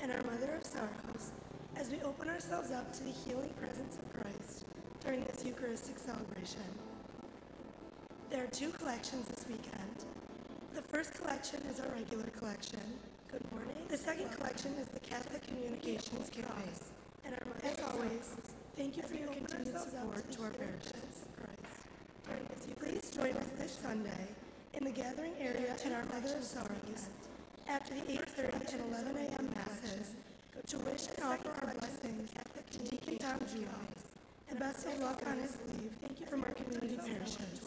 and our Mother of Sorrows as we open ourselves up to the healing presence of Christ during this Eucharistic celebration. There are two collections this weekend. The first collection is our regular collection. Good morning. The second collection is the Catholic Communications Campaign. And our Mother, as always, thank you for your continued support to our parishes. Please join us this Sunday in the gathering area at our Mother of Sorrows after the 8.30 and 11 a.m. Masses to wish and offer our blessings to Deacon Tom Julo and best of luck on his leave thank you from our community parishes.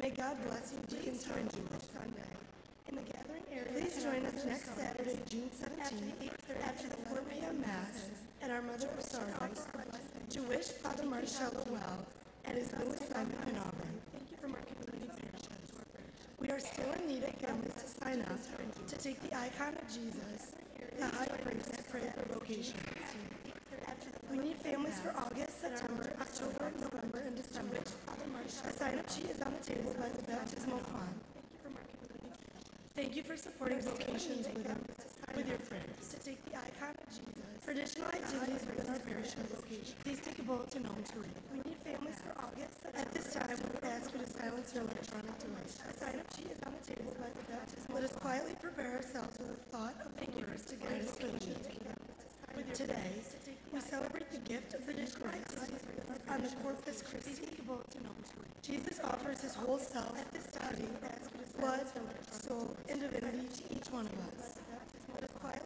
May God bless you, Deacon Tom. Sunday. In the gathering area, please join us next Saturday, June 17th, after the 4 p.m. Mass at our Mother of Sorrows to wish Father Marcello well and his new assignment in Auburn. Thank you from our community parishes. We are still in need of families to to take the icon of Jesus, the high priest, to pray for vocations. We need families for August, September, October, November, and December. A sign-up sheet is on the table by the baptismal fund. Thank you for supporting vocations with, with your prayers. To take the icon of Jesus. For additional activities within our parishes, please take a bulletin home to read. We need families for August. At this time, we would ask you to silence your electronic device. A sign-up sheet is on the table by the baptismal. Let us quietly prepare ourselves with a thought of thank you to guide us through the. Today, we celebrate the gift of the Christ on the Corpus Christi. Jesus offers his whole self, body, blood, soul, and divinity to each one of us.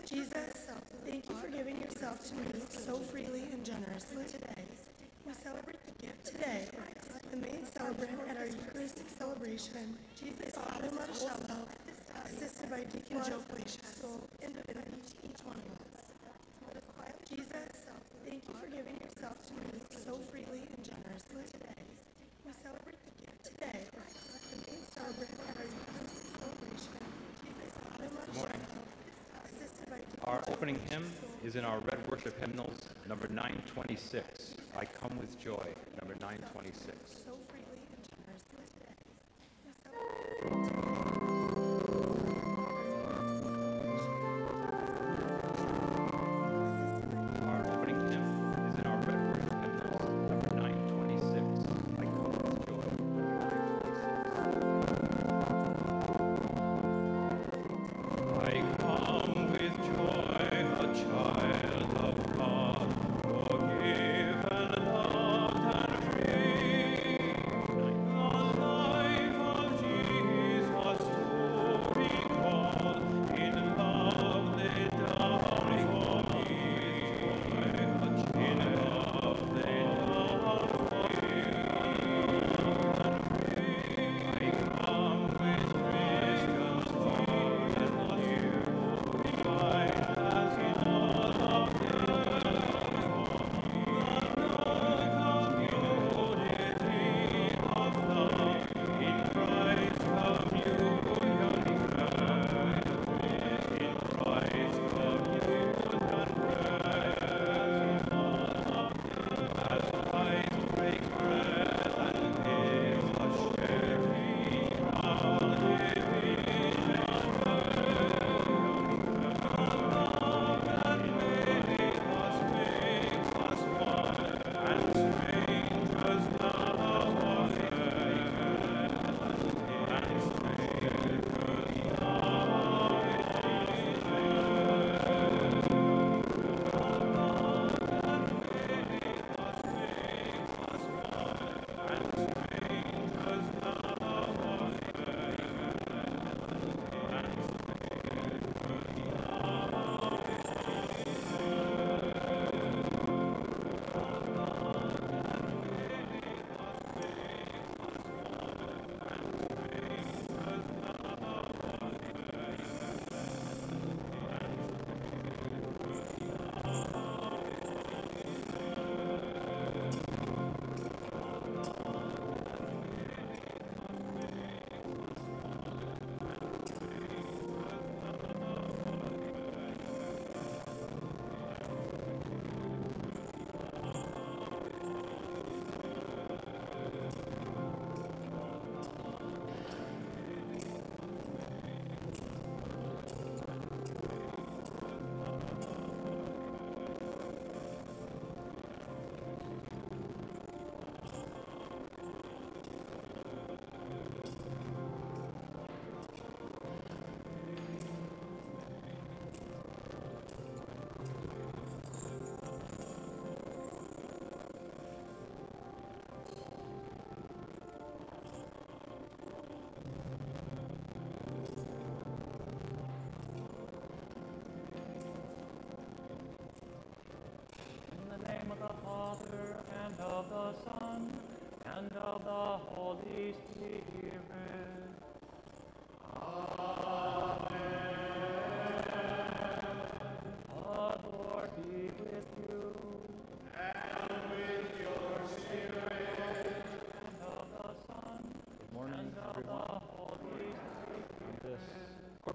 Jesus, thank you for giving yourself to me so freely and generously. Today, we celebrate the gift. Today, the main celebrant at our Eucharistic celebration is Father Marcello, assisted by Deacon Joe Placious. Soul and divinity to each one of us. Jesus, thank you for giving yourself to me so freely and generously. Today, we celebrate the gift. Today, the main celebrant at our Eucharistic celebration is Father Marcello, assisted by Deacon Our opening hymn is in our Red Worship Hymnals, number 926. I come with joy, number 926.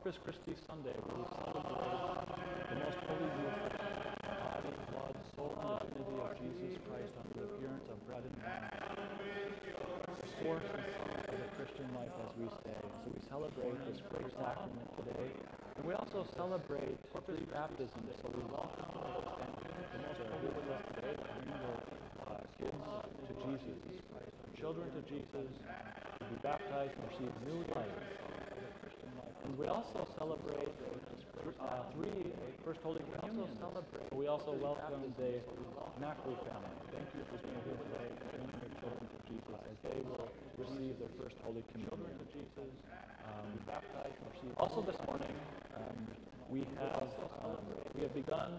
Corpus Christi Sunday, we celebrate the most holy Eucharist, the body, blood, soul, and divinity of Jesus Christ under the appearance of bread and wine. The source and of the Christian life, as we say. So we celebrate this great sacrament today. And we also celebrate Corpus baptism. So we welcome those families us today to bring their uh, kids to Jesus, children to Jesus, to be baptized and receive new life. And we also celebrate uh, three First Holy Communion. We also welcome the Macri family. Thank you for being here today, bringing your children to Jesus as they will receive their First Holy Communion. Um, also this morning, um, we have um, we have begun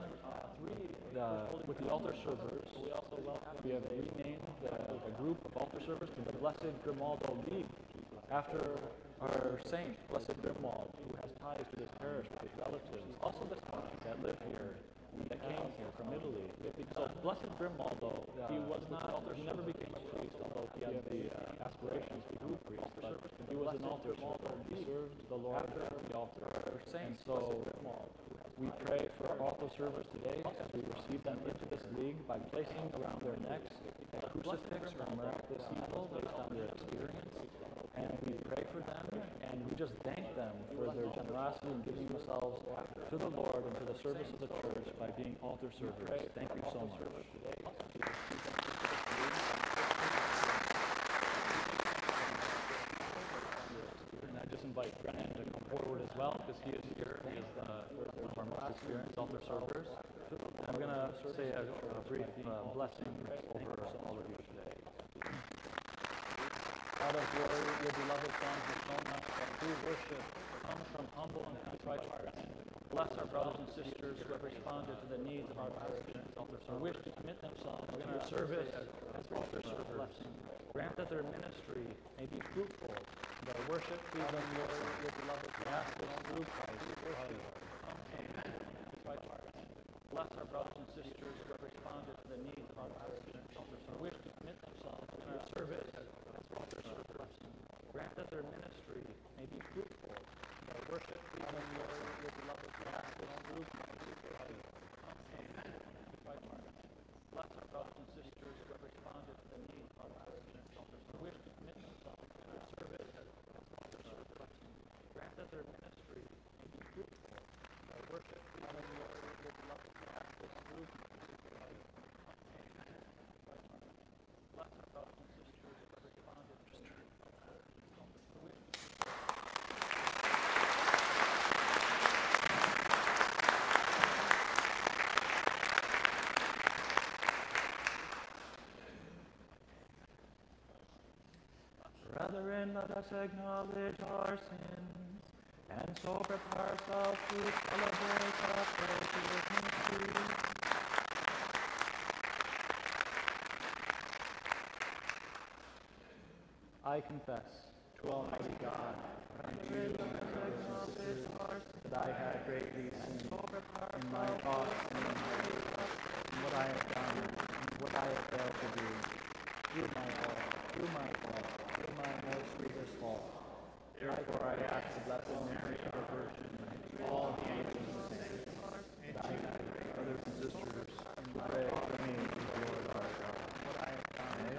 the, with the altar servers. We also we have renamed the, the group of altar servers to the Blessed Grimoaldo League after our saint, Blessed Grimoaldo, who has ties to this parish with his relatives, also the monks that live here, that came here from Italy. So Blessed though he was not, he never became a priest, although he had the uh, aspirations to be a priest, but he was an altar server. He served the Lord at the altar. And so we pray for our altar servers today as we receive them into this league by placing around their necks a crucifix or a miraculous symbol based on their experience. And we pray for them and we just thank them for their generosity in giving themselves to the Lord and to the service of the church by being altar servers. Thank you so much. Invite Brennan to come forward as well because he is here. He is uh, one of our most experienced altar servers. I'm going to say a, a brief uh, blessing over all of you today. Out of your, your beloved Son has shown us that true worship comes from humble and contrite hearts. Bless our brothers and sisters who have responded to the needs of our parish and wish to commit themselves in your service as altar servers. Grant that their ministry may be fruitful, and their worship please your, your beloved We ask this through Christ. Amen. Bless our brothers and sisters who have responded to the needs of our parish and wish to commit themselves in your service as altar servers. Grant that their ministry may be fruitful, and their worship please your, your beloved We ask this through Christ. Amen. Bless our brothers and sisters who have responded to the needs of our parish and wish to commit themselves in your service as altar servers. Grant that their ministry may be fruitful, and their worship please your, your beloved We ask this through Christ. Amen. Bless our brothers and sisters who have responded to the needs of our parish and wish Brethren, let us acknowledge our sins, and so prepare ourselves to celebrate our faith mystery. I confess to Almighty God and to you, my sisters, that I have greatly sinned in my thoughts and in my words, in what I have done and what I have failed to do. Through my fault, through my fault, through my most grievous fault. Therefore I ask the Blessed Mary, ever Virgin, all the angels and saints, and I, brothers and sisters, pray for me to the Lord our God. What I have done. May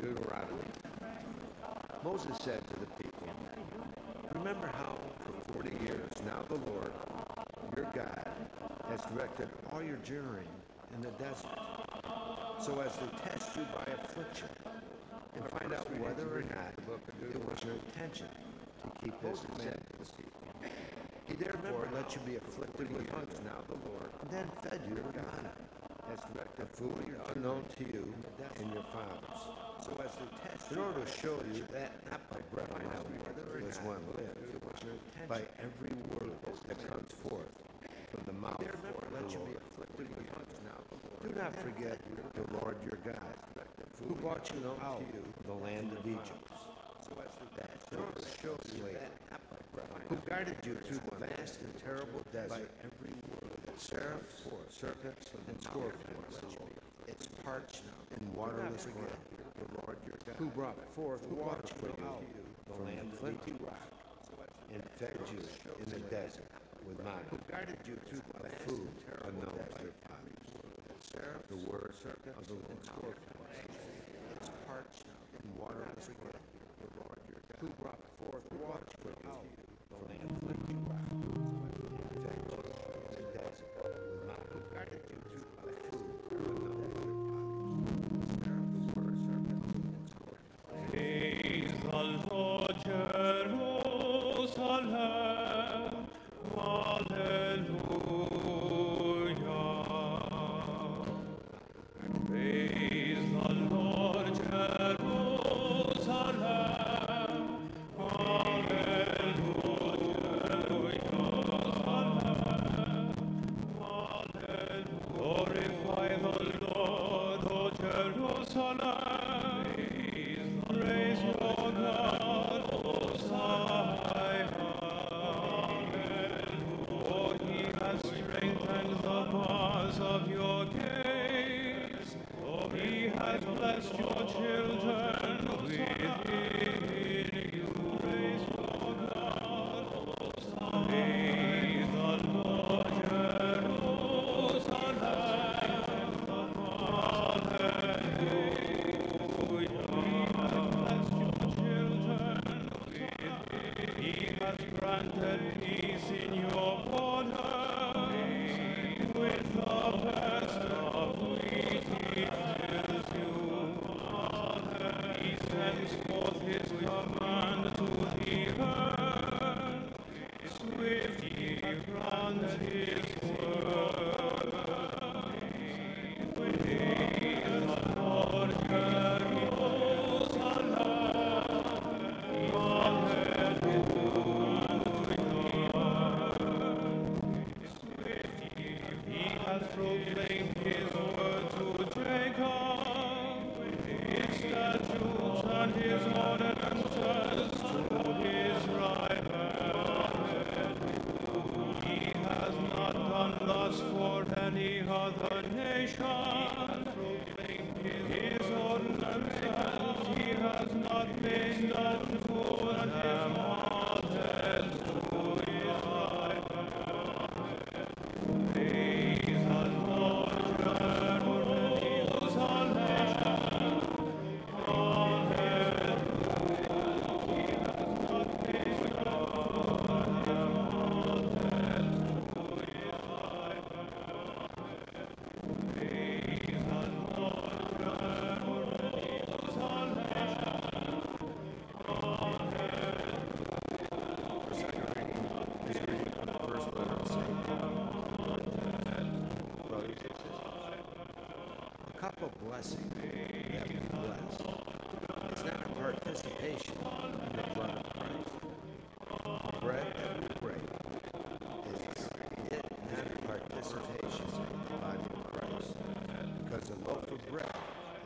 Deuteronomy. Moses said to the people, Remember how for 40 years now the Lord, your God, has directed all your journeying in the desert, so as to test you by affliction and find out whether or not it was your intention to keep his commandments. He therefore let you be afflicted with hunger now the Lord, and then fed you with manna as directed food unknown to you and your fathers. So as to test in order to show you that not by bread alone does one live, by every word that comes forth from the mouth of the Lord. Do not forget the Lord your God, who brought you out of the land of Egypt. That show who guided you through the vast and terrible desert by every word seraphs, serpents, and scorpions. It's parched and waterless ground. The Lord your God, who brought forth water for you, the land flinty rock, and fed you in the desert with manna. Who guided you through the food unknown to your fathers. The word of the Lord. It's parched and waterless ground. The Lord your God, who brought forth water for you, from the flinty rock, alto Gerusalem has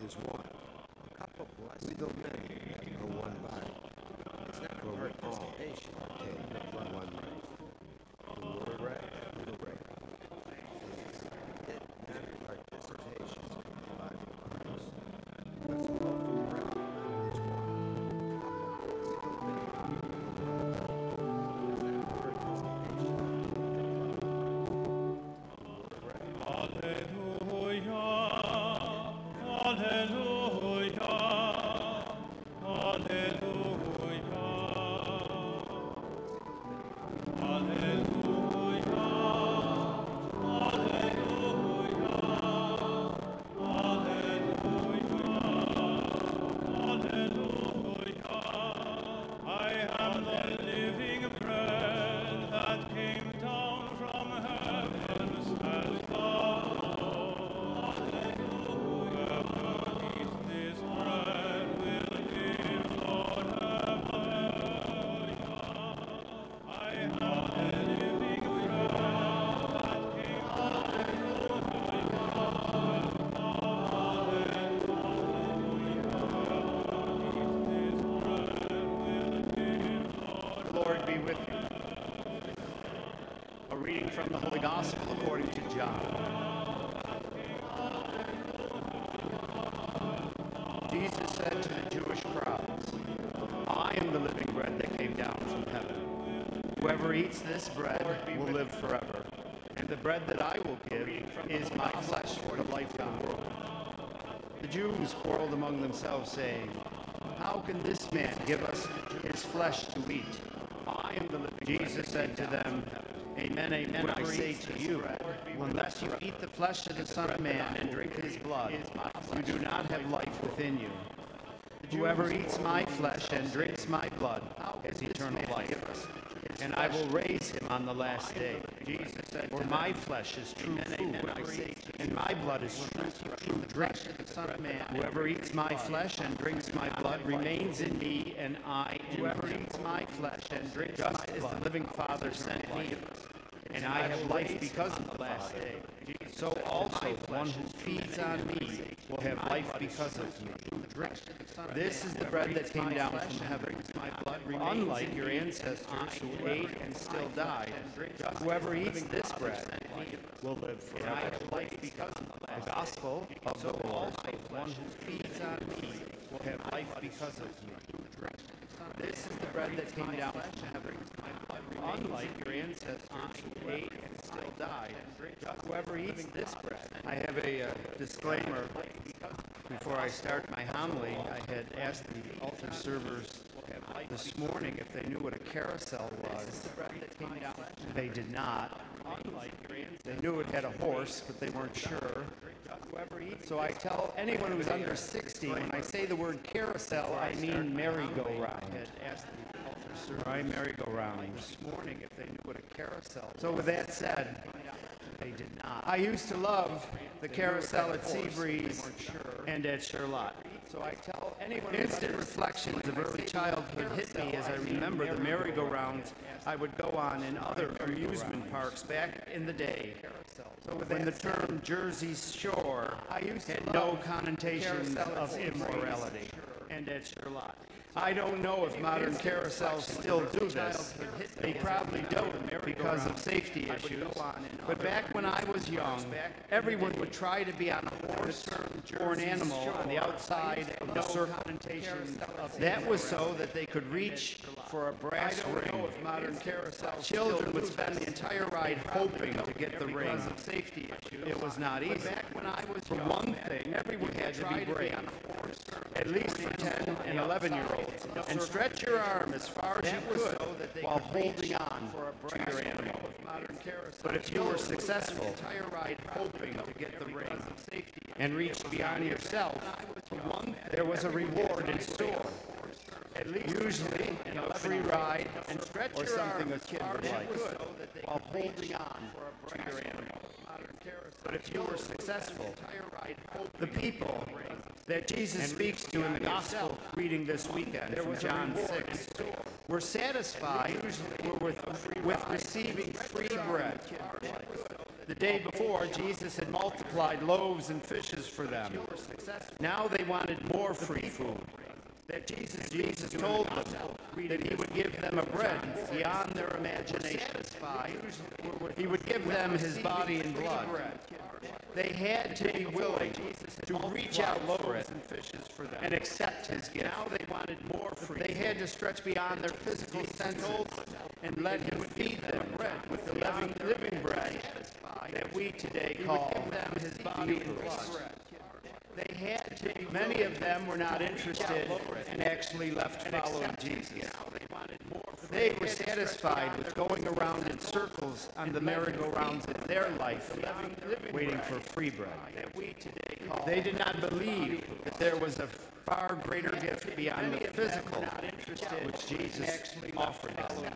is one. From the Holy Gospel according to John. Jesus said to the Jewish crowds, I am the living bread that came down from heaven. Whoever eats this bread will live forever. And the bread that I will give is my flesh for the life of the world. The Jews quarreled among themselves, saying, How can this man give us his flesh to eat? I am the living Jesus said to them, Amen, amen, I say to you, unless you eat the flesh of the Son of Man and drink his blood, you do not have life within you. Whoever eats my flesh and drinks my blood has eternal life, and I will raise him on the last day. Jesus said, For my flesh is true food, and my blood is true, drink. Whoever eats my flesh and drinks my blood remains in me, and I in Whoever eats my flesh and drinks just as the living Father sent me, and I have life because of the last day. So also one who feeds on me will have life because of me. This is the bread that came down from heaven. Unlike your ancestors who ate and still died, whoever eats this bread will live forever. The gospel of the Lord. One who feeds on me will have life because of me. This is the bread that came down. Unlike your ancestors who ate and still died, whoever eats this bread. I have a uh, disclaimer. Before I start my homily, I had asked the altar servers this morning if they knew what a carousel was. They did not. They knew it had a horse, but they weren't sure. So I tell anyone who's under 60, when I say the word carousel, I mean merry-go-round. Or I merry-go-round. This morning, if they knew what a carousel. So with that said, they did not. I used to love the carousel at Seabreeze and at Charlotte. So I tell anyone instant reflections of early childhood hit me as I remember the merry-go-rounds I would go on in other amusement parks back in the day. So when the term Jersey Shore had no connotations of immorality. And at Charlotte. I don't know if modern carousels still do this. They probably don't because of safety issues. But back when I was young, everyone would try to be on a horse or an animal on the outside of the circle. That was so that they could reach for a brass ring. Children would spend the entire ride hoping to get the ring. Of safety issues. It was not easy. when i was For one thing, everyone had to be brave, at least for 10 and 11 year olds, and stretch your arm as far as you could while holding on to your animal. But if you were successful, hoping to get the ring and reach beyond yourself, there was a reward in store. Usually a free ride or something a kid would like while holding on to your animal. But if you were successful, the people that Jesus speaks to in the gospel reading this weekend from John 6 were satisfied with, with receiving free bread. The day before, Jesus had multiplied loaves and fishes for them. Now they wanted more free food. That Jesus, Jesus told them that he would give them a bread beyond their imagination. He would give them his body and blood. They had to be willing to reach out lower than fishes for it and accept his gift. Now they wanted more. They had to stretch beyond their physical senses and let him feed them bread with the living, living bread that we today call them his body and blood. They had to. Many of them were not interested and actually left following Jesus. They were satisfied with going around in circles on the merry-go-rounds of their life, waiting for free bread. They did not believe that there was a far greater gift beyond the physical, which Jesus actually offered them.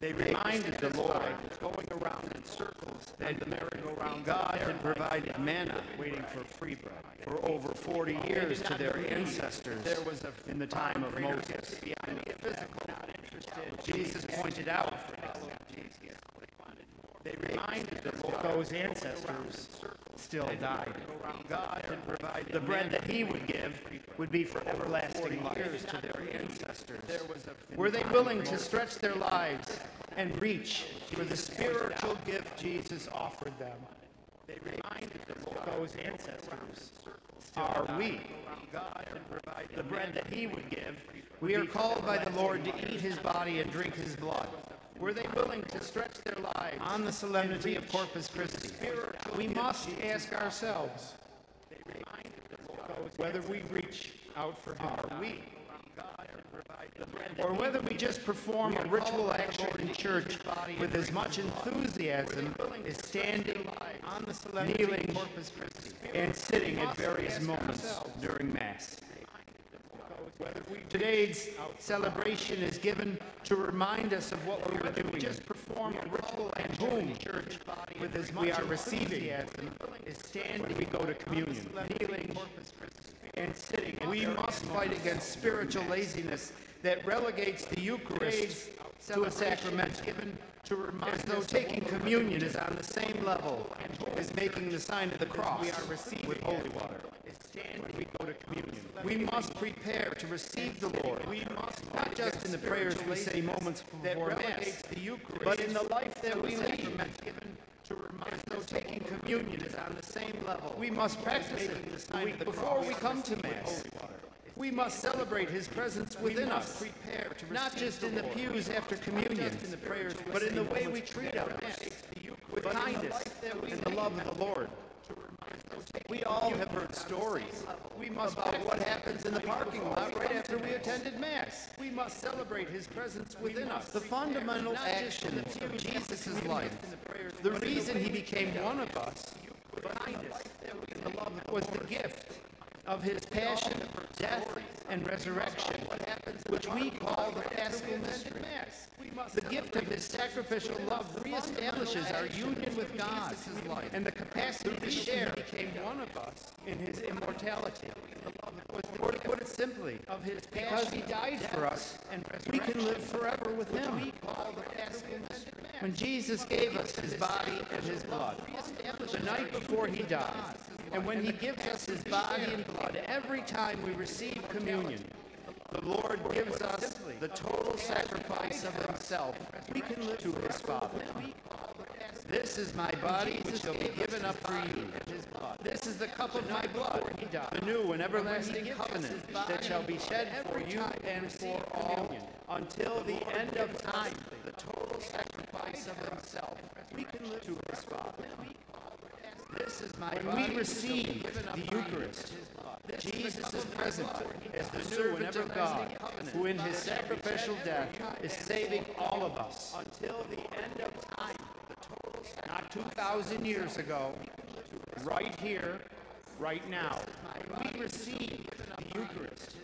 They reminded the Lord, going around in circles, that the merry-go-round God had provided manna, waiting for free bread, for over 40 years to their ancestors there was a, in the time of Moses. Jesus pointed out, they reminded the Lord, those ancestors still died. God had provided the bread that he would give would be for everlasting years to their ancestors. Were they willing to stretch their lives and reach for the spiritual gift Jesus offered them? They reminded the Lord, those ancestors are we. God and provide the bread that he would give. We are called by the Lord to eat his body and drink his blood. Were they willing to stretch their lives on the solemnity of Corpus Christi? We must ask ourselves whether we reach out for him. Are we? Or whether we just perform a ritual action in church with as much enthusiasm as standing, on the solemn kneeling, and sitting at various moments during Mass. Today's celebration is given to remind us of what we are doing. Just perform a ritual and whom church with as we are receiving is standing. We go to communion, kneeling, and sitting. We must fight against spiritual laziness that relegates the Eucharist to a sacrament given to remind as though taking communion is on the same level as making the sign of the cross we are receiving with holy water. When we go to communion, we must prepare to receive the Lord. We must not just in the prayers we say moments before Mass, but in the life that we lead. To remind as though taking communion is on the same level. We must practice it the before we come to Mass. We must celebrate his presence within us, not just in the pews after communion, but in the way we treat others, with kindness and the love of the Lord. We all have heard stories we must about what happens in the parking lot right after we attended Mass. We must celebrate his presence within us. The fundamental actions of Jesus' life, the reason he became one of us, was the gift of his passion, death, and resurrection, what happens which we call the Paschal Mystery. The gift of his sacrificial love reestablishes our union with God and the capacity to share became one of us in his immortality. Or to put it simply, of his because he died for us, and we can live forever with him. When Jesus gave us his body and his blood, the night before he died, and when he gives us his body and blood every time we receive communion, the Lord gives us the total sacrifice of himself we can live to his Father. This is my body which shall be given up for you. This is the cup of my blood, the new and everlasting covenant that shall be shed for you and for all until the end of time. The total sacrifice of himself we can live to his Father. When we receive the Eucharist, Jesus is present as the servant of God, who in his sacrificial death is saving all of us until the end of time. Not 2,000 years ago, right here, right now. We receive the Eucharist.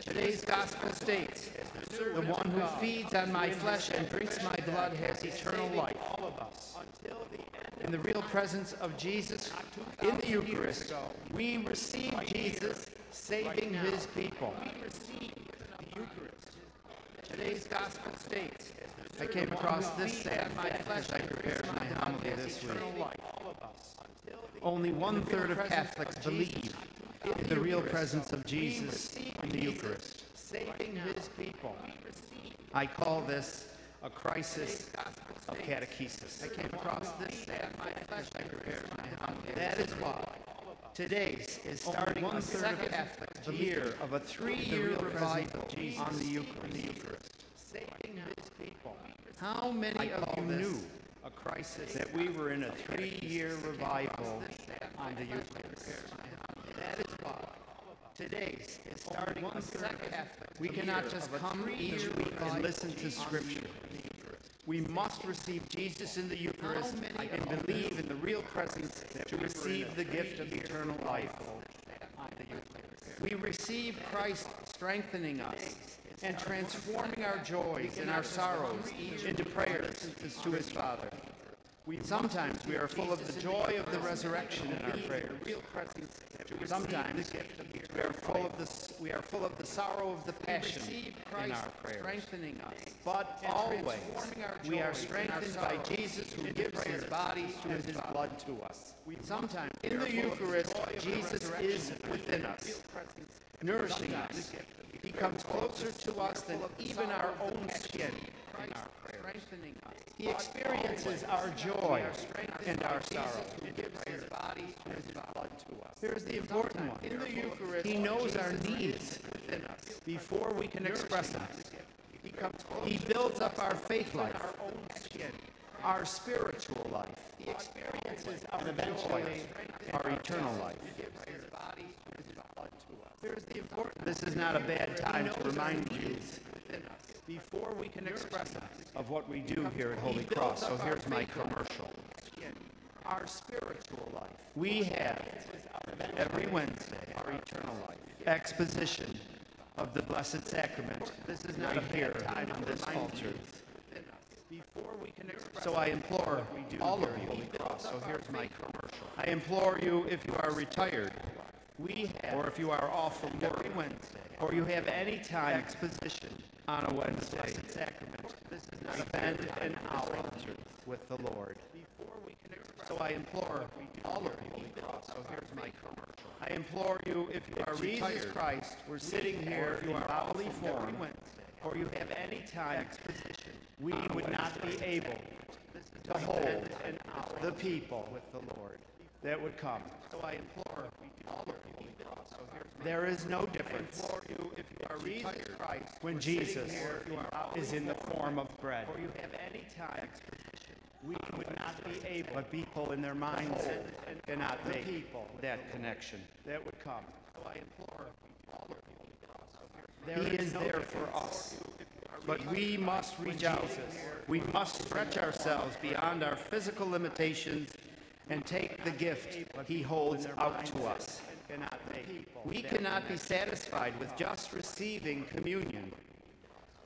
Today's gospel states, the one who feeds on my flesh and drinks my blood has eternal life. In the real presence of Jesus in the Eucharist, we receive Jesus saving his people. Today's gospel states, I came across this sad fact as I prepared my homily this week. Only one third of Catholics believe in the real presence of Jesus in the Eucharist. Saving his people. I call this a crisis of catechesis. I came across this fact as I prepared my. That is why today's is starting a second year of a three-year revival on the Eucharist. Saving his people. How many of you knew a crisis that we were in a three-year revival on the Eucharist? That is why today's is starting second We cannot just come each week and listen to Scripture. We must receive Jesus in the Eucharist and believe in the real presence to receive the gift of eternal life. We receive Christ strengthening us and transforming our joys and our sorrows into prayers to his Father. We, sometimes we are full of the joy of the resurrection in our prayers. Sometimes we are full of the we are full of the sorrow of the passion in our prayers. Strengthening us, but always we are strengthened by Jesus, who gives His body and His blood to us. Sometimes in the Eucharist, Jesus is within us, nourishing us. He comes closer to us than even our own skin in our prayers. He experiences our joy and our sorrow. Here's the important one. In the Eucharist, He knows our needs before we can express them. He builds up our faith life, our spiritual life, and eventually our eternal life. This is not a bad time to remind you before we can express it of what we do here at Holy Cross. So here's my commercial. Our spiritual life. We have every Wednesday our eternal life exposition of the Blessed Sacrament. This is not right here on this altar. So I implore all of you, Holy Cross. so here's my commercial. I implore you, if you are retired, we have, or if you are off from work. Wednesday, or you have any time. Exposition on a Wednesday. Sacrament, spend an hour with the Lord. So I implore all of you, so here's my commercial. I implore you, if you are Jesus Christ, we're sitting here in bodily form, or you have any time exposition, we would not be able to hold the people with the Lord that would come. So I implore you. There is no difference when Jesus is in the form of bread. We would not be able, but people in their minds cannot make people that connection. That would come. So I implore He is there for us. But we must reach out. We must stretch ourselves beyond our physical limitations and take the gift he holds out to us. We cannot be satisfied with just receiving communion.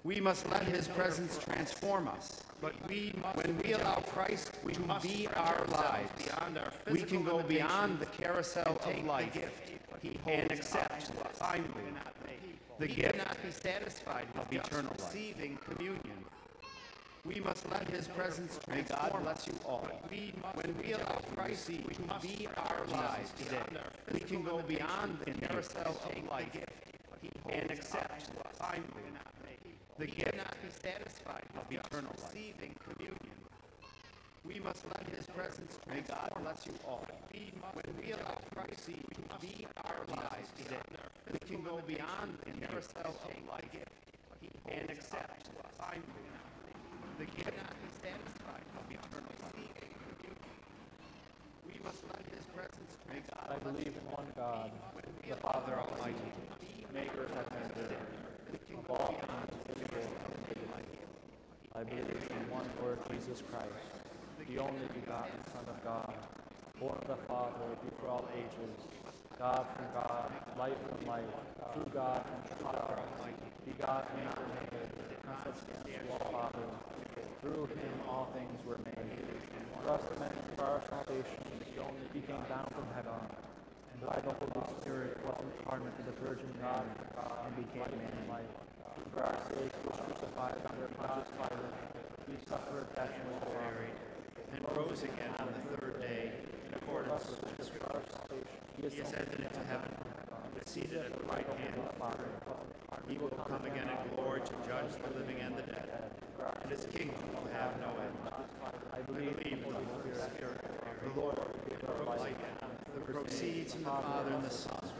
We must let his presence transform us. But we when we allow Christ to be our lives, we can go beyond the carousel of life and accept to us finally the gift of eternal receiving life. We must let His presence transform. May God bless you all. When we allow Christ to be our lives today, we can go beyond the carousel of life and accept finally the gift not be satisfied of eternal life. Receiving communion. We must let His presence transform. May God bless you all. When we allow Christ to be our lives today, we can go beyond the carousel of life and accept finally the gift cannot be satisfied of eternal life. We must let His presence God, I believe in one God, the Father Almighty, maker of heaven and earth, of all things visible and invisible. I believe in one Lord Jesus Christ, the only begotten Son of God, born of the Father before all ages, God from God, light from light, true God and true God, begotten and created, consubstantial Father, through him all things were made. For us men, for our salvation, he came down from heaven, and by the Holy Spirit was incarnate of the Virgin Mary, and became man. For our sake, was crucified under Pontius Pilate. He suffered passionately for our buried, and rose again on the third day in accordance with the Scriptures. He ascended into heaven, and is seated at the right hand of the Father. He will come again in glory to judge the living and the dead, and his kingdom will have no end. I believe in the Holy Spirit, the Lord, the light, that proceeds from the Father and the Son,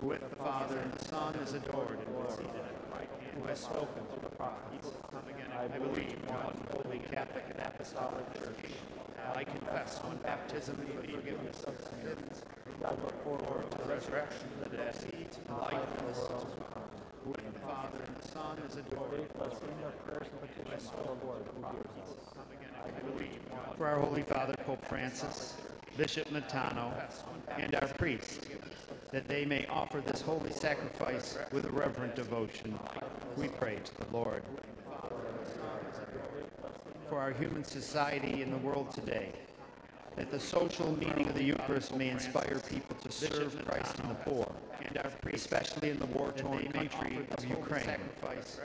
who with the Father and the Son is adored and hand, who has spoken through the prophets. He will come again. I believe in one holy Catholic and Apostolic Church. I confess one baptism for the forgiveness of sins. I look forward to the resurrection of the dead, to life and the soul. Who with the Father and the Son is adored. in your prayers and petitions to the Lord who hears us. For our Holy Father, Pope Francis, Bishop Matano, and our priests, that they may offer this holy sacrifice with a reverent devotion, we pray to the Lord. For our human society and the world today, that the social meaning of the Eucharist may inspire people to serve Christ and the poor, and especially in the war-torn country of Ukraine,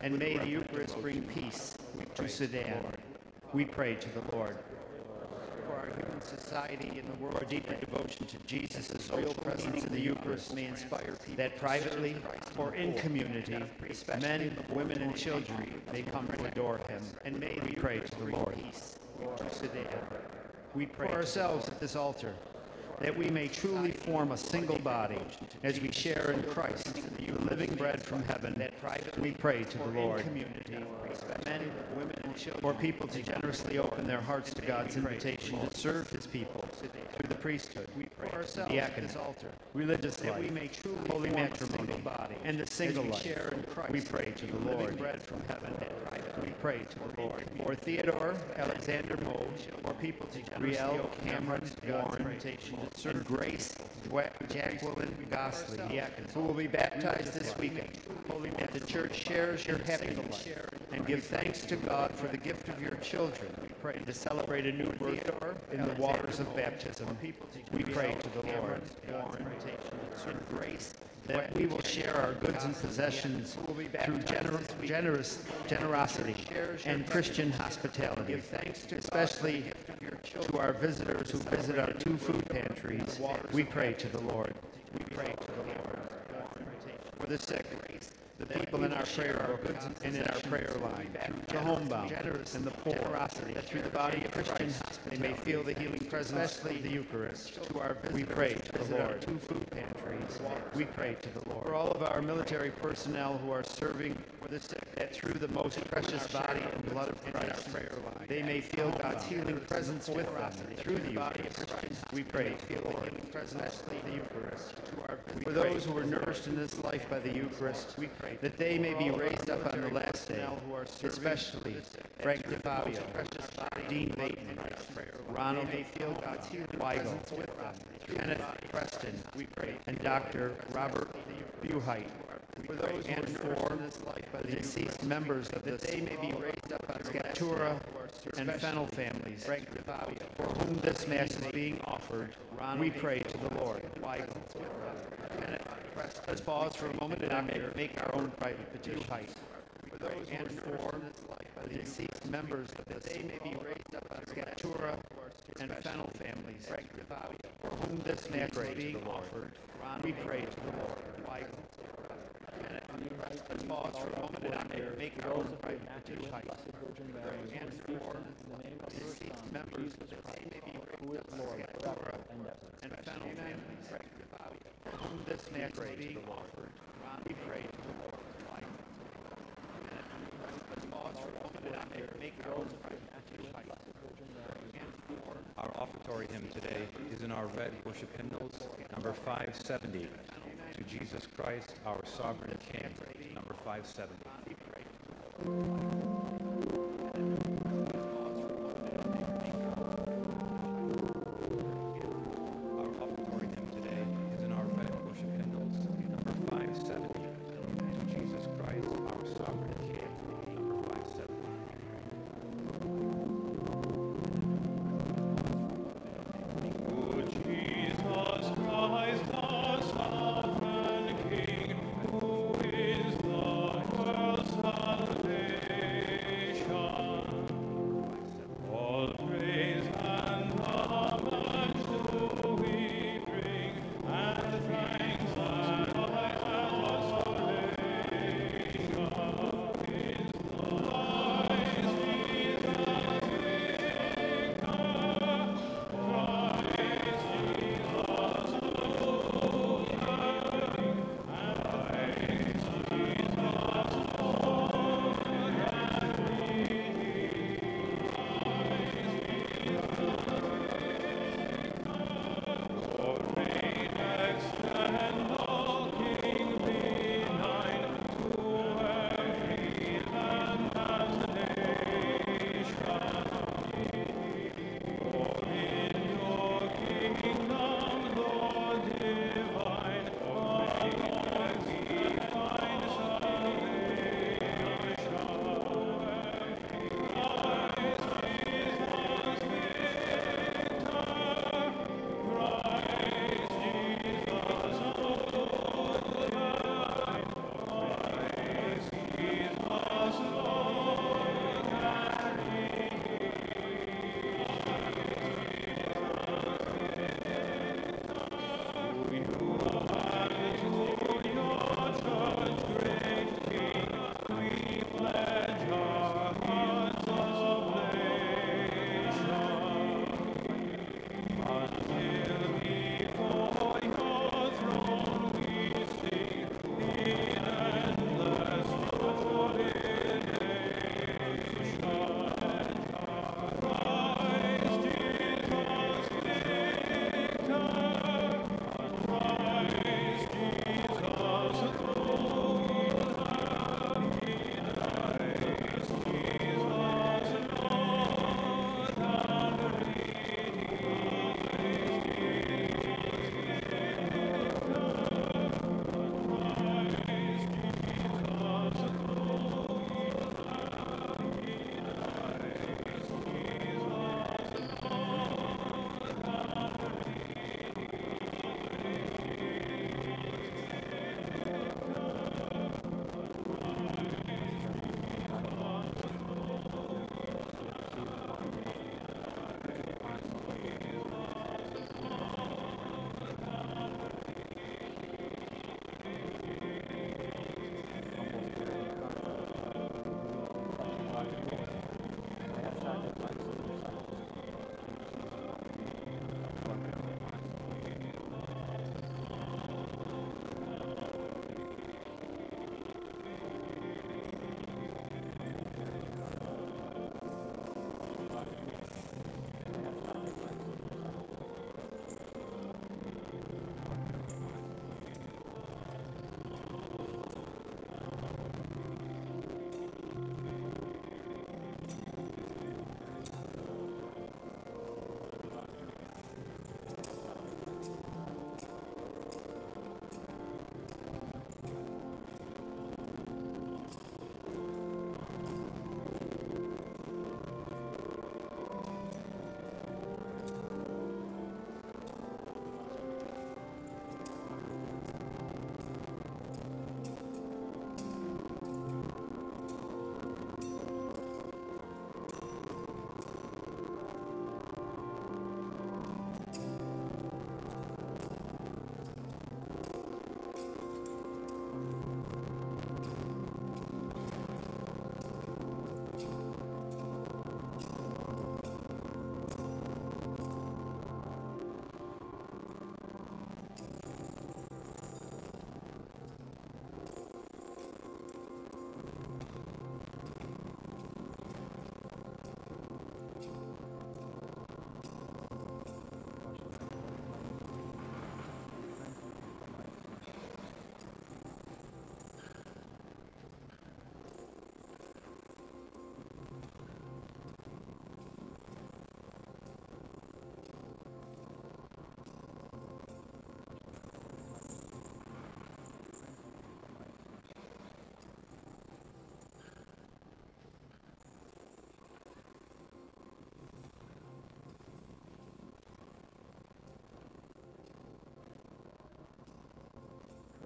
and may the Eucharist bring peace to Sudan. We pray to the Lord. Our human society and the world, our deeper devotion to Jesus' real presence in the Eucharist may inspire people that privately or in community, men, women, and children may come to adore Him. And may we pray to the Lord. We pray for ourselves at this altar that we may truly form a single body as we share in Christ, the living bread from heaven. That we pray to the Lord. Men, women, and children, for people to generously open their hearts to God's invitation to serve His people through the priesthood, diaconate, religious life, we may truly holy matrimony, body, and the single life. We pray to the Lord. We pray to the Lord. For Theodore, Alexander Moe, for people to Riel, Cameron, Warren, and Grace, Jacqueline Gosley, who will be baptized this weekend. That the church shares your happiness and give thanks to God for the gift of your children. We pray to celebrate a new birth in the waters of baptism. We pray to the Lord. And grace that we will share our goods and possessions through gener- generous generosity and Christian hospitality, especially to our visitors who visit our two food pantries. We pray to the Lord. We pray to the Lord. For the sick, people in our prayer book and in our prayer line, the homebound and the poor, that through the body of Christians they may feel the healing presence of the Eucharist. We pray to the Lord. Two food pantries. We pray to the Lord. For all of our military personnel who are serving for the sick, that through the most precious body and blood of Christ, they may feel God's healing presence with them through the body of Eucharist. We pray to the Lord. the Eucharist. For those who are nourished in this life by the Eucharist, that they may be raised up on the last day, especially Frank DeFabio, Dean Bateman, Ronald Weigel, Kenneth Preston, and Dr. Robert Buhite. And for the deceased members of the they may be raised up on Scaptura and Fennell families, for whom this Mass is being offered, we pray to the Lord. Let's pause for a moment and make, make our own private petition. For those And for the deceased members of the they may be raised up on Scaptura and Fennell families, for whom this Mass is being offered, we pray to the Lord. Let's pause for a moment and make, make our own private petition. And for the deceased members of the may up on Scaptura and Fennell families, whom this being offered, we pray to the Lord. Our offertory hymn today is in our red worship hymnals, number 570, to Jesus Christ, our sovereign King, number 570.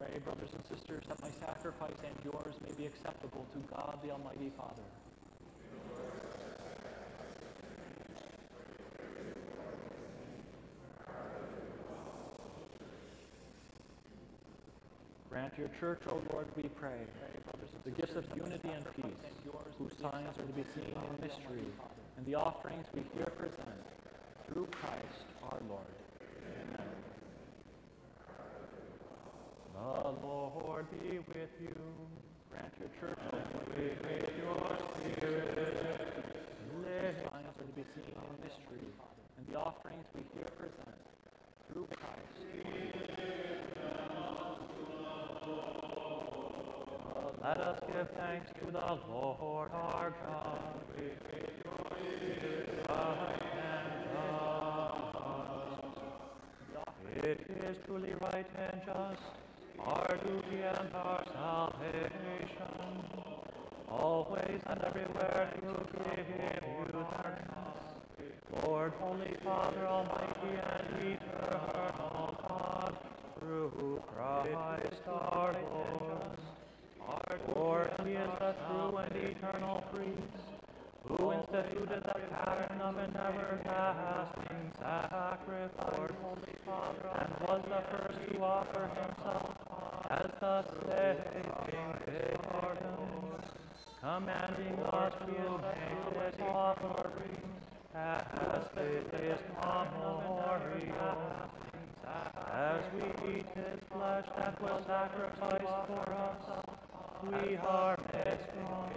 Pray, brothers and sisters, that my sacrifice and yours may be acceptable to God the Almighty Father. Grant your church, O Lord, we pray, the gifts of unity and peace, whose signs are to be seen in mystery, and the offerings we here present, through Christ our Lord. Amen. The Lord be with you. Grant your church, with your spirit. Live signs are to be seen in mystery, and the offerings we here present, through Christ. Let us give thanks to the Lord our God. Right and just. It is truly right and just, and everywhere to give you thanks. Lord, Holy Father, Almighty and eternal God, through Christ our Lord. For he is the true and eternal priest, who instituted the pattern of an everlasting sacrifice, and was the first to offer himself as the victim, commanding us to make this offering as his memorial. As we eat his flesh that was sacrificed for us, we are made strong.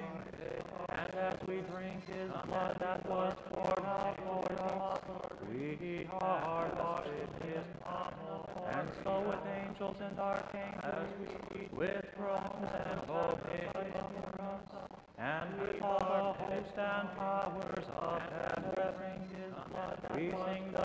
And as we drink his blood that was poured out for us, we are washed in his. And so with angels and archangels, we eat with thrones and dominions, and with all the hosts and powers of heaven, we sing the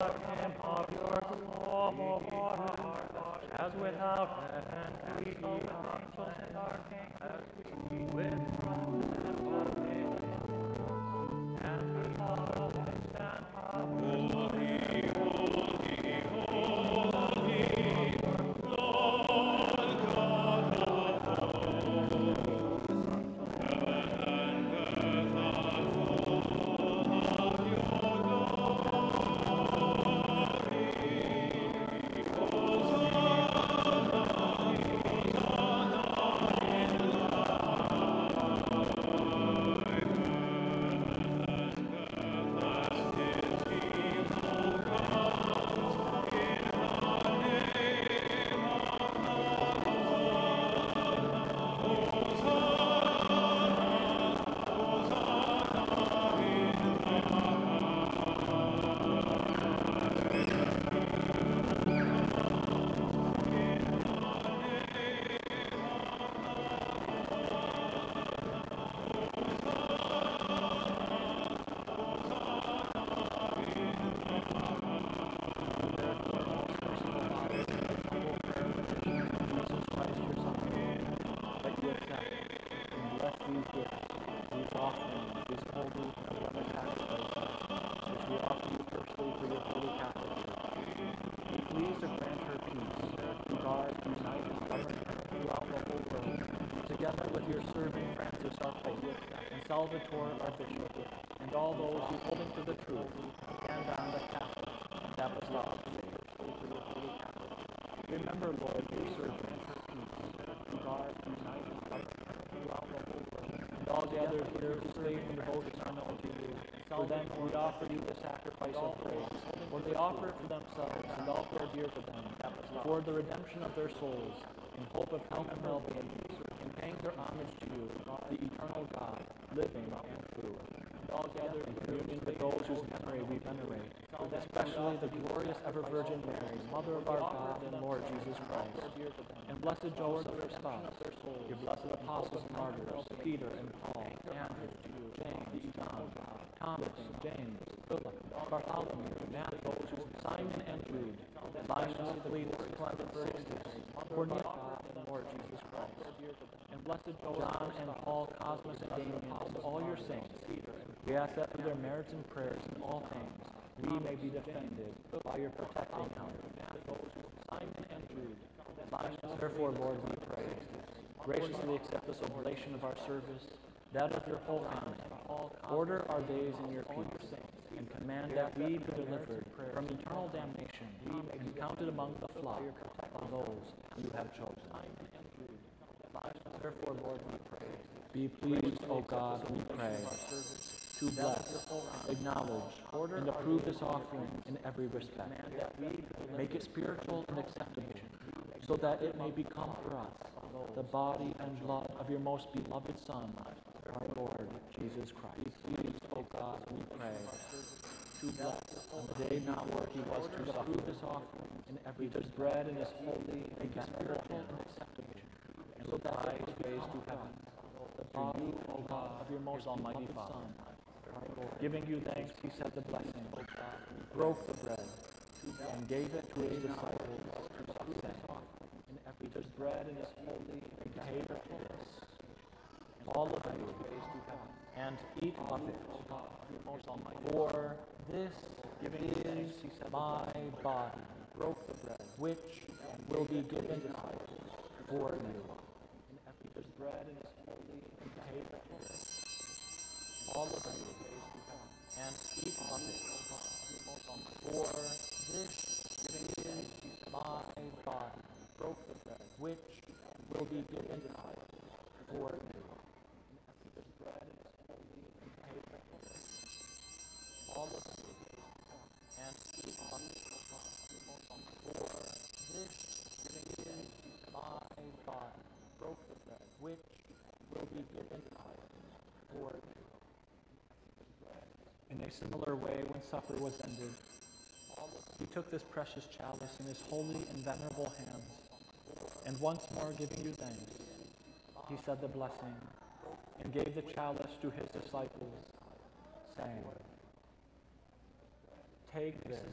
Salvatore our Bishop, and all those who holding to the truth and on the Catholic and Apostolic faith. Remember, Lord, your servant who guard, unite, and cover throughout the whole world, and all gathered here to faith and are known to you. For them we offer you the sacrifice of praise, for they offer it for themselves and all who are dear to them, for the redemption of their souls, in hope of health and well-being, and paying their homage to you, the eternal God, living and true. And all gather in communion with those whose memory we venerate, especially the glorious ever Virgin Mary, Mother of our God and Lord Jesus Christ, and blessed Joseph, her spouse, your blessed apostles and martyrs, Peter and Paul, Andrew, James, John, Thomas, James, Philip, Bartholomew, Matthew, Simon and Jude, Linus, Cletus, Clement, Sixtus, Cornelius, and Lord Jesus Christ, and blessed John and Paul, Cosmas and Damian, all your saints. We ask that through their merits and prayers in all things, we may be defended by your protecting help. Simon and Jude, therefore, Lord, we pray, graciously accept this oblation of our service, that of your whole family. Order our days in your peace, and command that we be delivered from eternal damnation and counted among the flock of those you have chosen. Therefore, Lord, we pray. Be pleased, O God, we pray, to bless, acknowledge, and approve this offering in every respect. Make it spiritual and acceptable, so that it may become for us the body and blood of your most beloved Son, our Lord Jesus Christ. Please, O God, we pray, to bless the day before he was to approve this offering in every this bread and this holy, and it spiritual and acceptable, so that it may to heaven the body, O God, of your most almighty Son. Giving you thanks, he said the blessing, broke the bread, and gave it to his disciples, saying, Eat this bread and this holy, and gave it to us, all of you, and eat of it, for this is my body, broke the bread, which will be given for you. Bread and holy, and all of you, and eat of for this is my body, broke the bread, which will be given for. You. All of you, and eat of for this is my body, broke the bread, which will be given for you. In a similar way, when supper was ended, he took this precious chalice in his holy and venerable hands, and once more giving you thanks, he said the blessing, and gave the chalice to his disciples, saying, Take this,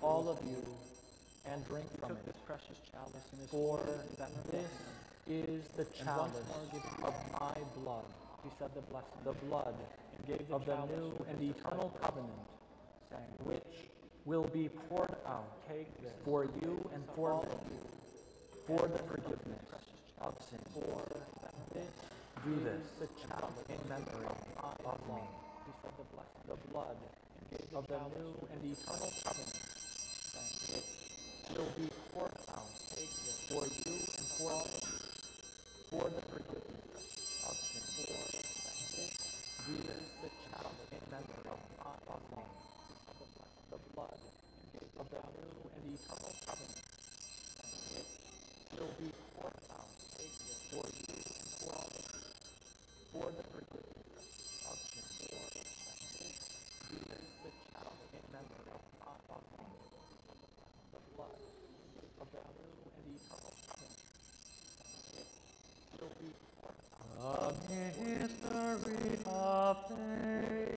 all of you, and drink from it, precious chalice in his for this is the chalice of my blood. He said the blessing, the blood of the new and eternal covenant, saying, which will be poured out for you and for many for the forgiveness of sins. For this, do this in memory of me. The blood of the new and eternal covenant, which will be poured out for you and for many for the forgiveness and eternal covenant, which will be poured out for you and for others, for the forgiveness of sins. Do this in memory of me, the blood of the new and eternal covenant, which will be out. A mystery of faith.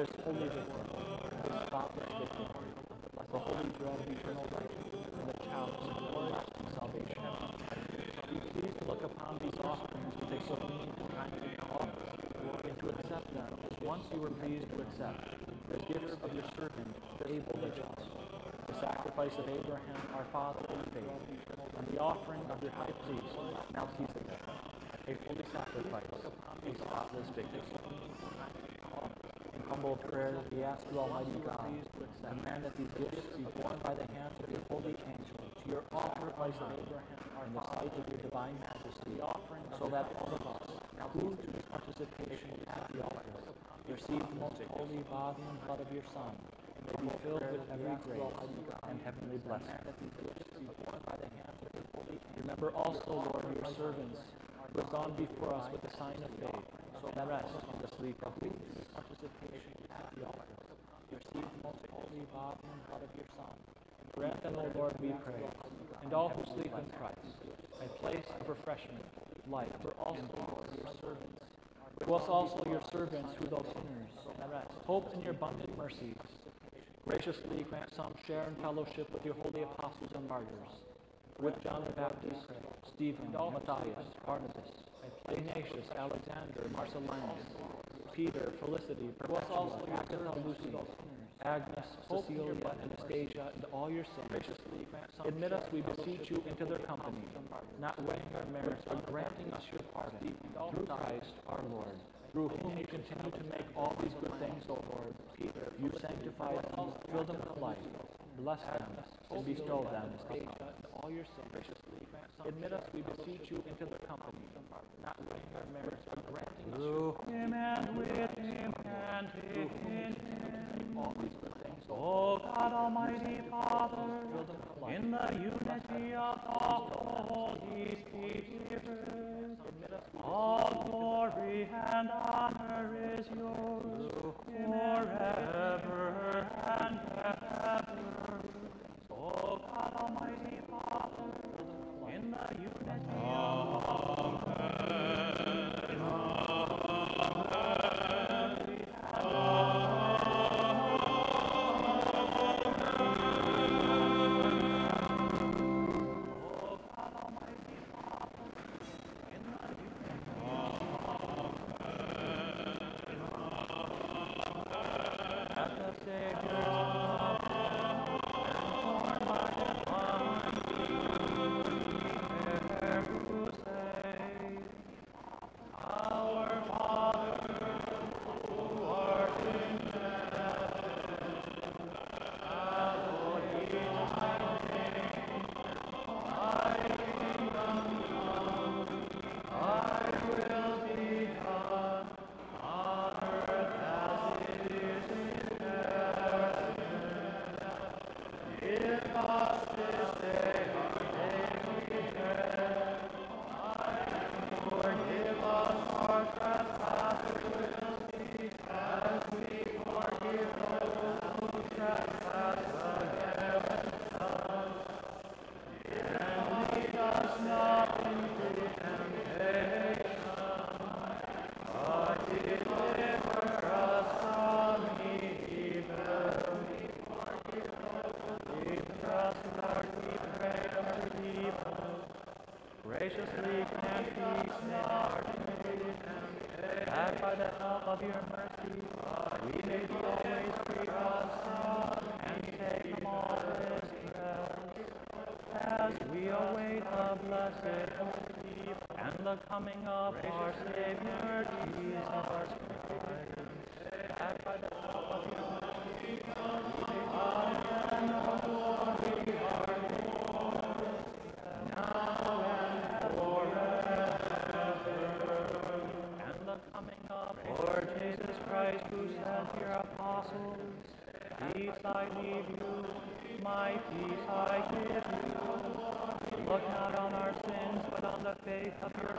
This holy victim, this spotless victim, the holy bread of eternal life, and the chalice of everlasting salvation. Be pleased to look upon these offerings which they so mean and kindly offer, and to accept them as once you were pleased to accept the gifts of your servant, Abel the just, the sacrifice of Abraham our father in faith, and the offering of your high priest, Melchizedek, a holy sacrifice, a spotless victim. Prayer, we ask you, Almighty God, command that these gifts be borne by the hands of your holy angel to your altar of Abraham in the sight of your divine majesty, so that all of us who to this participation at the altar receive the most holy body and blood of your Son, may be filled with every grace and heavenly blessing. Remember also, Lord, your servants who have gone before us with the sign of faith, in the of peace. Participation at the altar. Receive the most holy body and blood of your Son. Grant them, O Lord, we pray, and all who sleep in Christ, a place of refreshment, light for also your servants. To also your servants, who though sinners. Hope in your abundant mercies. Graciously grant some share in fellowship with your holy apostles and martyrs, with John the Baptist, Stephen, Matthias, Barnabas, Ignatius, Alexander, Marcellinus, Peter, Felicity, Perpetua, Lucy, Agnes, Cecilia, Anastasia, and all your saints. Admit us, we beseech you, into their company, not weighing our merits, but granting us your pardon, through Christ our Lord, through whom you continue to make all these good things, O Lord. You sanctify them, fill them with life, bless them, and bestow them all your saints. Admit us, we beseech you, into their company, not weighing our merits, but granting Through him and with him and in him. all these good things, O O God Almighty Father, fill them with life. in the unity of the Holy Spirit, all glory and honor is yours forever and ever. O God Almighty Father, in the unity of I leave you, my peace I give you. Look not on our sins, but on the faith of your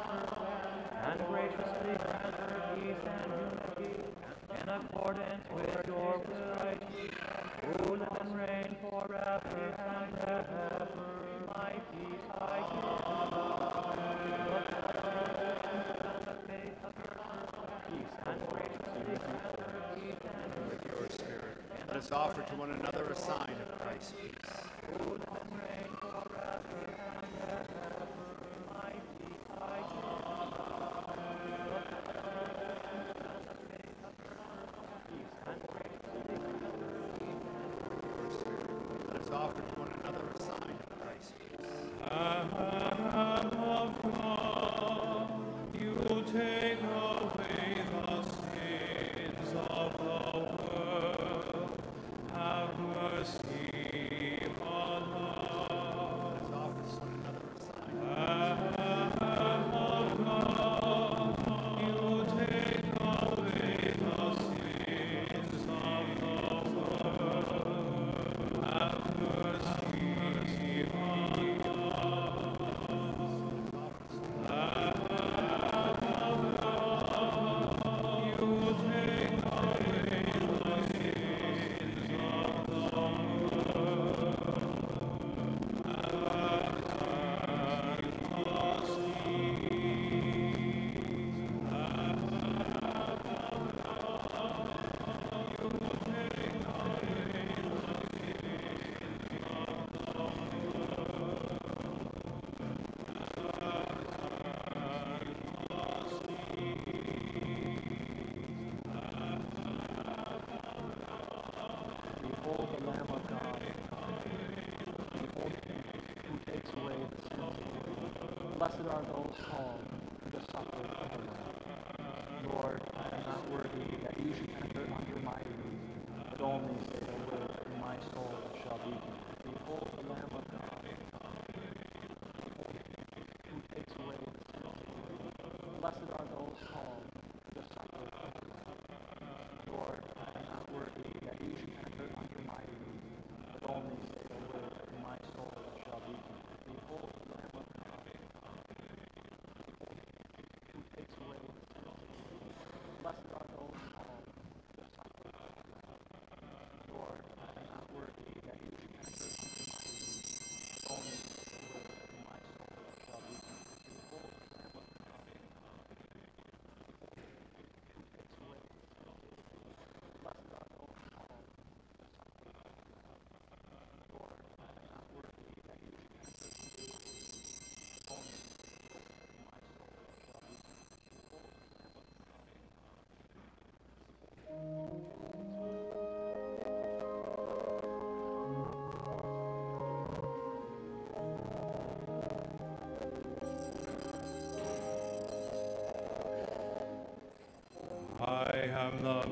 and graciously grant her peace and Your spirit. Let us offer to one another a sign of Christ's world. Blessed are those called Am the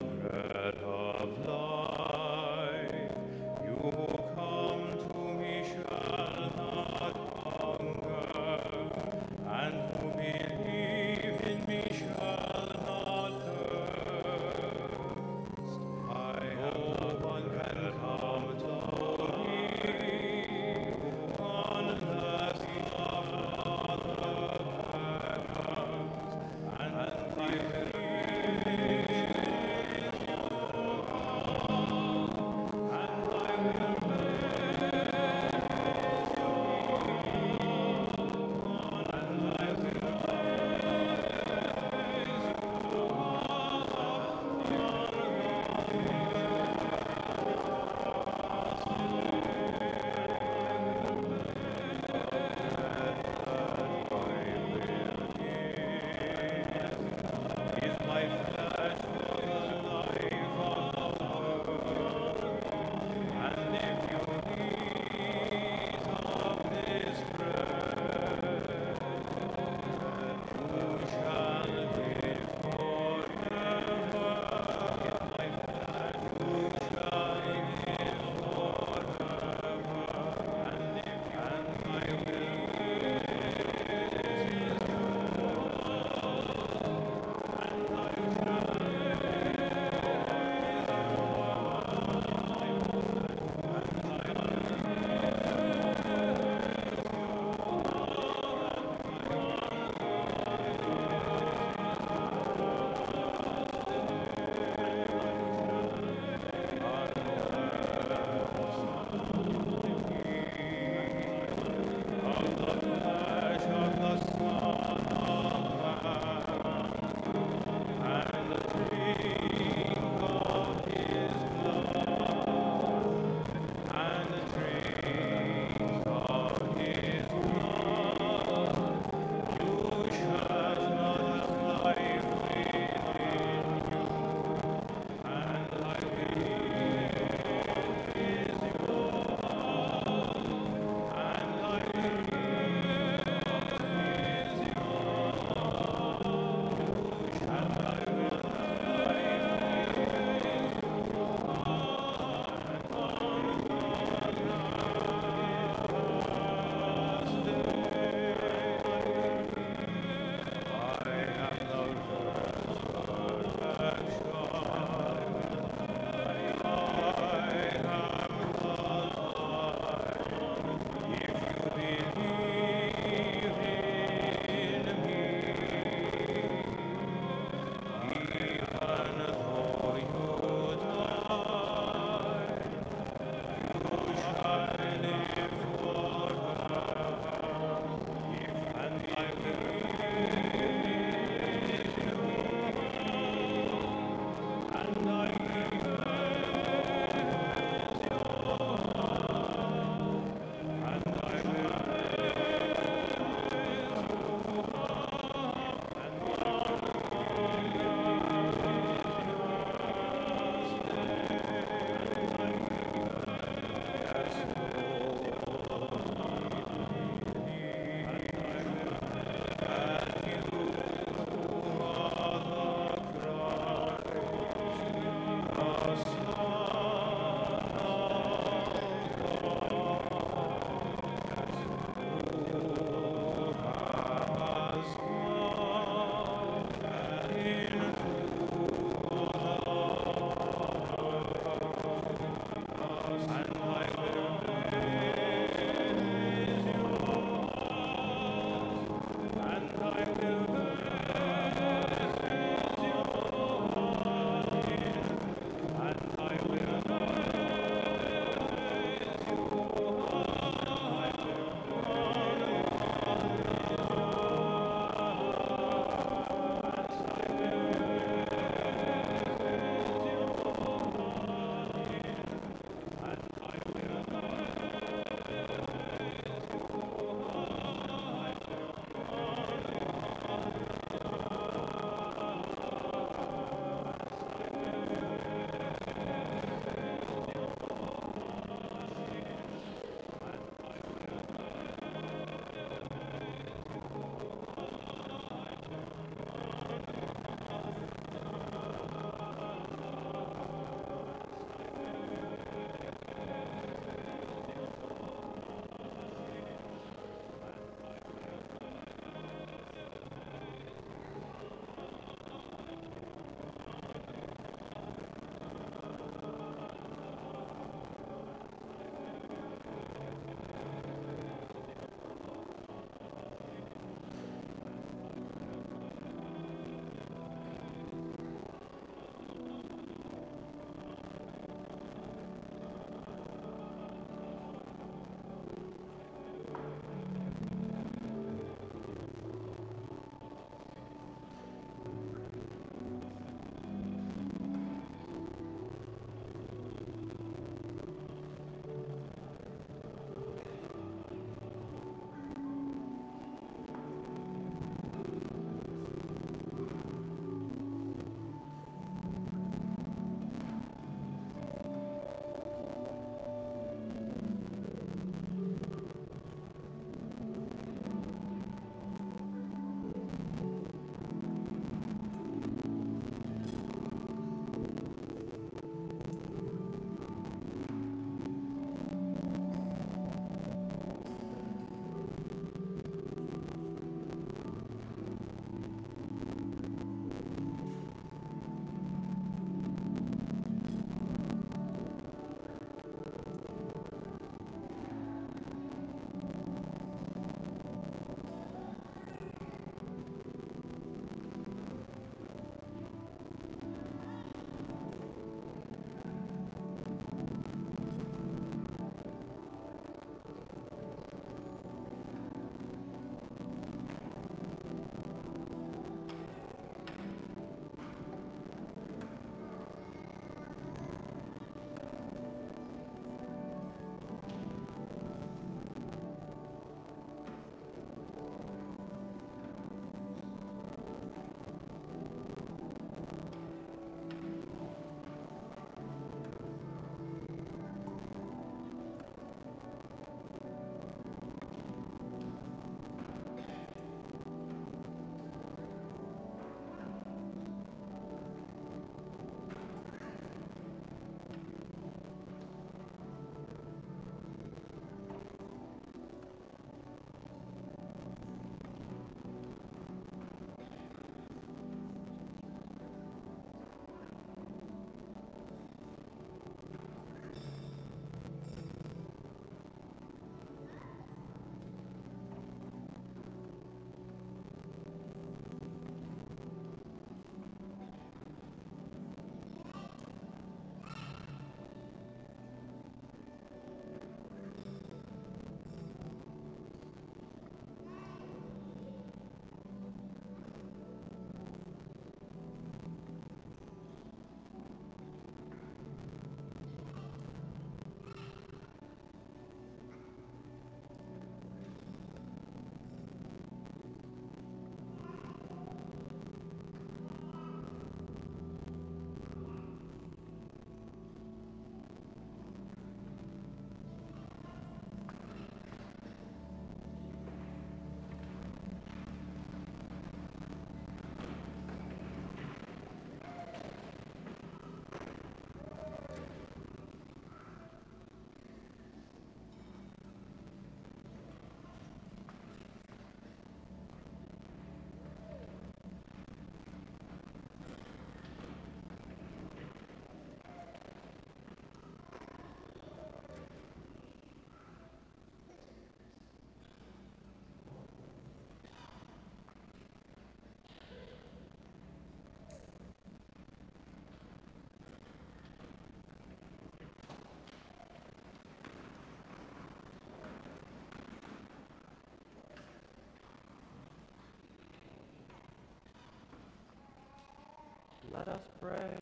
Let us pray.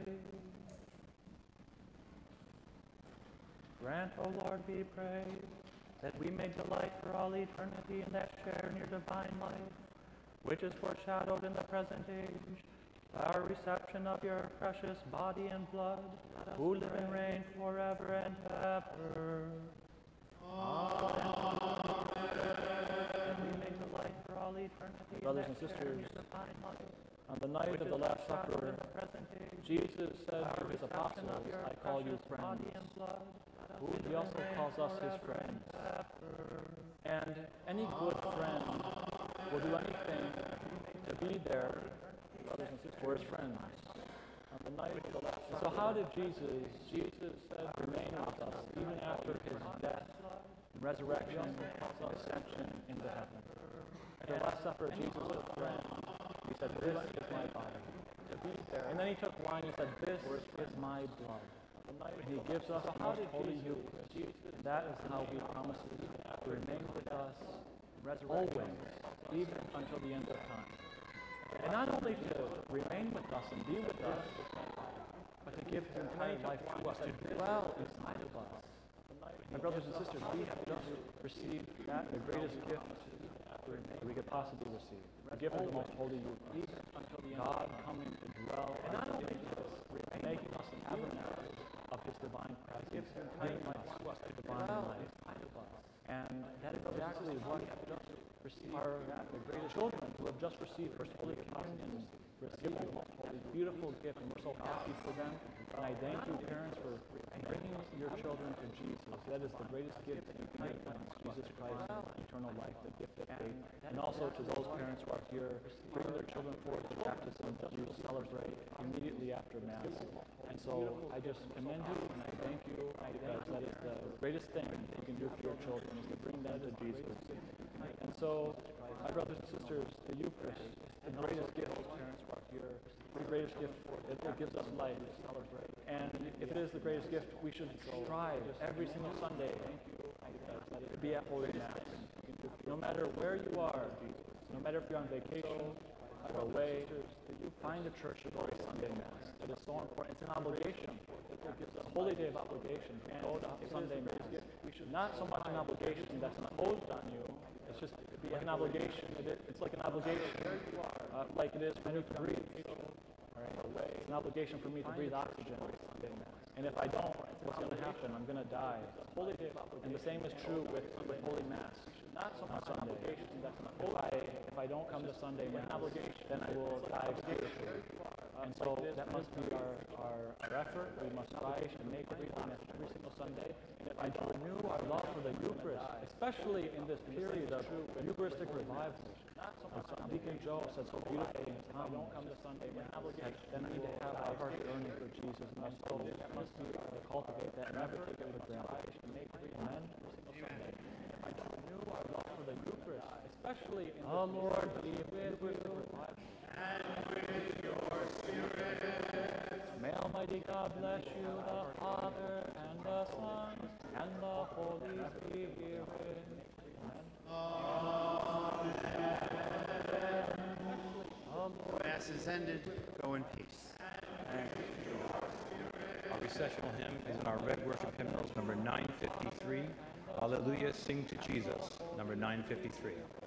Grant, O Lord, we pray, that we may delight for all eternity in that share in your divine life, which is foreshadowed in the present age, by our reception of your precious body and blood, who live and reign forever and ever. Amen. And we may delight for all eternity in Brothers that and share in sisters, your divine life, On the night of the Last Supper, in the present age, Jesus uh, said to his apostles, I call you friends. He also calls us his friends. and any good friend will do anything to be there, brothers and sisters, for his friends. On the night of the Last. So how did Jesus, Jesus said, remain with us even after his death, resurrection, and ascension into heaven? At the Last Supper, Jesus took bread. He said, this is my body. There. And then he took wine. He said, this is my blood. And he gives us the most holy Eucharist. And that is how he promises to remain with us always, even until the end of time. And not only to remain with us and be with us, but to give his entire life to us, to dwell inside of us. My brothers and sisters, we have just received that, the greatest gift that we could possibly receive. The gift of the most holy Eucharist. God coming to dwell and not only this, making us a tabernacle of his divine presence, giving us the divine life. And that is exactly what our the greatest children who have just received First Holy Communion receive a beautiful gift, and we're so happy for them. And I thank you, parents, for bringing your children to Jesus. That is the greatest gift that you can give them, Jesus Christ, eternal life, the gift of faith. And also to those parents who are here, bring their children forward to baptism that you will celebrate immediately after Mass. And so I just commend you and I thank you because that is the greatest thing you can do for your children is to bring them to Jesus. And so, my brothers and sisters, the Eucharist, the greatest gift parents who are here, the greatest gift it gives us life. And if it is the greatest gift, we should strive every single Sunday to be at Holy Mass. No matter where you are, no matter if you're on vacation or you find a church to go to Sunday Mass. It is so important. It's an obligation. It's a holy day of obligation to go to Sunday Mass. Not so much an obligation that's imposed on you. It's just an obligation. It's like an obligation, uh, like it is for me to breathe. Right? It's an obligation for me to breathe oxygen. And if I don't, what's going to happen? I'm going to die. And the same is true with, with Holy Mass. Not so much Sunday. If I, if I don't come to Sunday Mass, then I will die spiritually. And so that must be our, our, our effort. We must strive to make every, every single Sunday. And to renew our love for the Eucharist, especially in this period of Eucharistic revival. As Deacon Joe said so beautifully in his hymn, don't come to Sunday Mass, then we need to have our heart burning for Jesus. And so that must be to cultivate that and never take it for granted. Amen. Renew for the Eucharist, especially in the Lord be with you. And with your spirit. May Almighty God bless you, the Father, and the Son, and the Holy Spirit. Mass is ended. Go in peace. Our recessional hymn is in our red worship hymnals, number 953. Hallelujah, sing to Jesus, number 953.